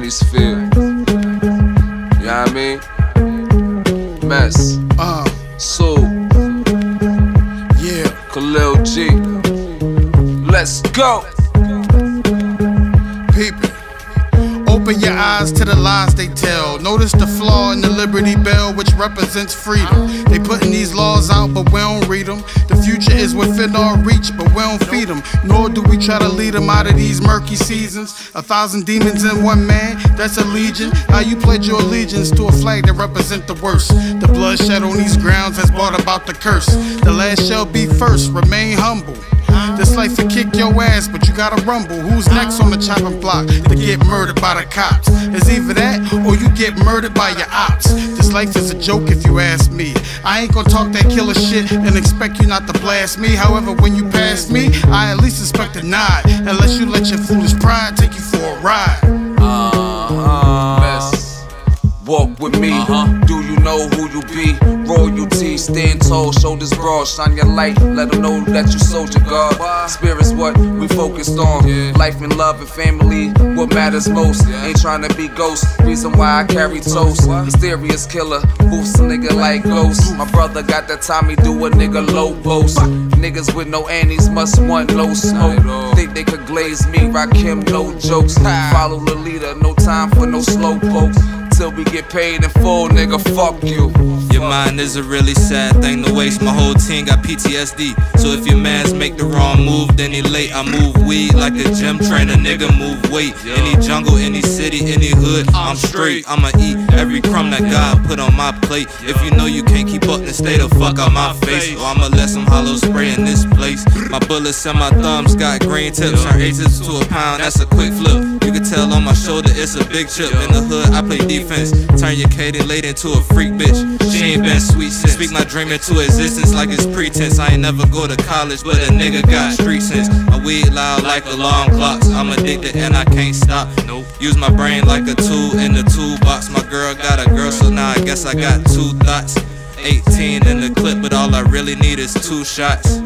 Maurice Field. You know what I mean? Mess. Uh, yeah. Khalil G. Let's go. People. Open your eyes to the lies they tell. Notice the flaw in the Liberty Bell, which represents freedom. They putting these laws out, but we don't read them. Future is within our reach, but we don't feed them. Nor do we try to lead them out of these murky seasons. A thousand demons in one man, that's a legion. How you pledge your allegiance to a flag that represents the worst. The bloodshed on these grounds has brought about the curse. The last shall be first, remain humble. This life will kick your ass, but you gotta rumble. Who's next on the chopping block to get murdered by the cops? It's either that or you get murdered by your ops. This life is a joke if you ask me. I ain't gonna talk that killer shit and expect you not to blast me. However, when you pass me, I at least expect a nod. Unless you let your foolish pride Me. Do you know who you be? Royalty, stand tall, shoulders broad, shine your light, let them know that you soldier God. Spirit's what we focused on. Life and love and family, what matters most. Ain't trying to be ghost, reason why I carry toast. Mysterious killer, boosts a nigga like ghost. My brother got that Tommy do a nigga low post. Niggas with no annies must want low smoke. Think they could glaze me, rock him, no jokes. Follow the leader, no time for no slow pokes. Till we get paid in full, nigga, fuck you. Your mind is a really sad thing to waste. My whole team got PTSD. So if your mans make the wrong move, then he late. I move weed like a gym trainer, nigga move weight. Any jungle, any city, any hood, I'm straight. I'ma eat every crumb that God put on my plate. If you know you can't keep up, then stay the fuck out my face. Or I'ma let some hollow spray in this place. My bullets and my thumbs got green tips. Turn eight tips to a pound, that's a quick flip. You can tell on my shoulder it's a big chip. In the hood, I play defense. Turn your Katie late into a freak bitch. She ain't been sweet since. Speak my dream into existence like it's pretense. I ain't never go to college, but a nigga got street sense. My weed loud like alarm clocks. I'm addicted and I can't stop. Nope. Use my brain like a tool in the toolbox. My girl got a girl, so now I guess I got two thoughts. 18 in the clip, but all I really need is two shots.